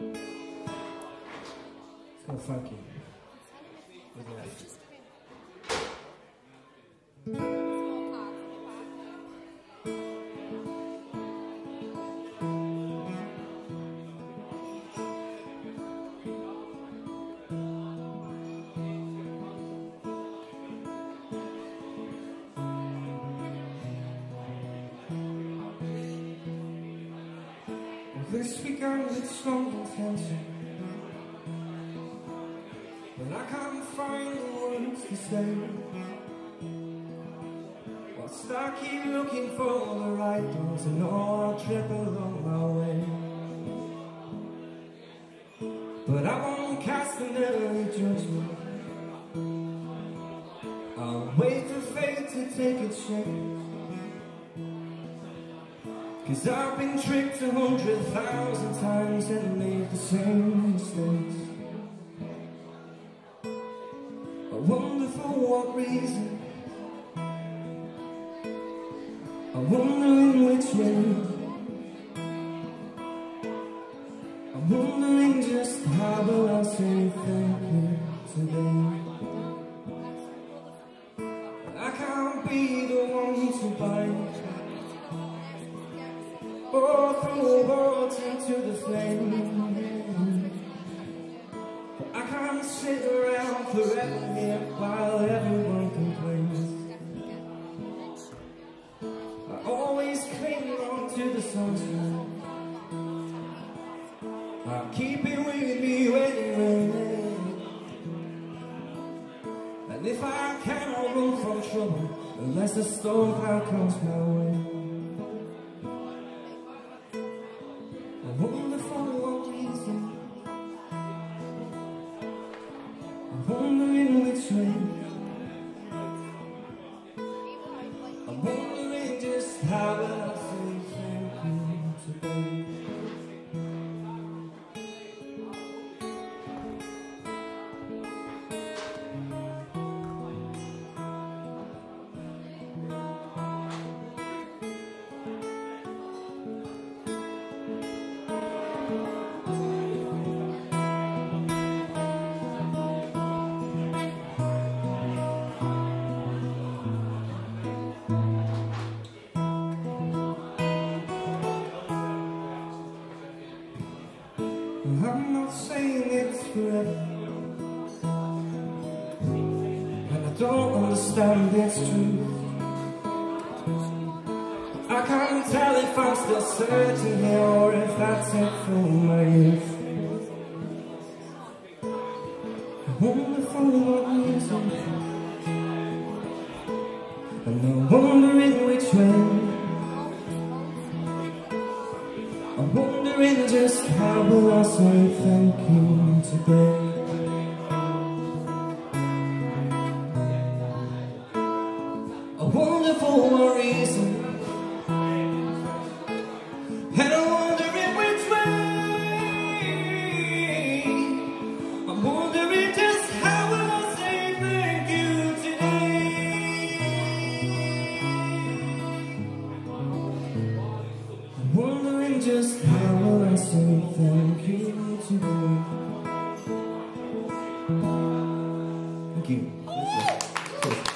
It's kind of funky. This began with strong intention. But I can't find the words to say. Whilst I keep looking for? The right doors And know I'll trip along my way. But I won't cast an early judgment. I'll wait for fate to take its shape Cause I've been tricked a hundred thousand times and made the same mistakes. I wonder for what reason. I wonder in which way. I'm wondering just how will I say thank you today. I can't be the one to buy or throw water into the flame. I can't sit around forever here while everyone complains. I always cling on to the sunshine. I'll keep it with me when it rains. And if I cannot run from trouble, unless a storm cloud comes my way. Way I'm wondering just how I'm not saying it's forever. And I don't understand its truth I can't tell if I'm still searching here Or if that's it for my youth I'm wondering just how will I say thank you today A wonderful reason just how will I say thank you to you? Thank you.